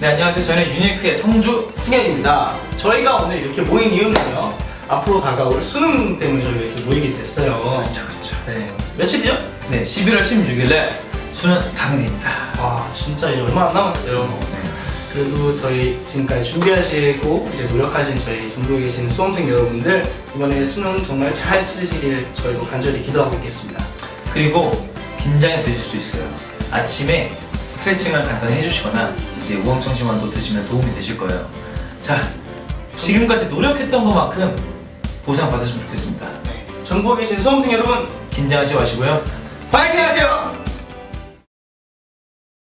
네 안녕하세요. 저희는 유니크의 성주 승현입니다. 저희가 오늘 이렇게 모인 이유는요. 앞으로 다가올 수능 때문에 저희가 이렇게 모이게 됐어요. 그렇죠 그렇죠. 네. 며칠이죠? 네 11월 16일에 수능 당일입니다. 와 진짜 이제 얼마 안 남았어요. 그래도 저희 지금까지 준비하시고 이제 노력하신 저희 전국에 계신 수험생 여러분들 이번에 수능 정말 잘 치르시길 저희도 간절히 기도하고 있겠습니다. 그리고 긴장이 되실 수 있어요. 아침에 스트레칭을 간단히 해주시거나 이제 우황청심환도 드시면 도움이 되실 거예요. 자 지금까지 노력했던 것만큼 보상 받으시면 좋겠습니다. 전국에 계신 수험생 여러분 긴장하지 마시고요. 파이팅 하세요!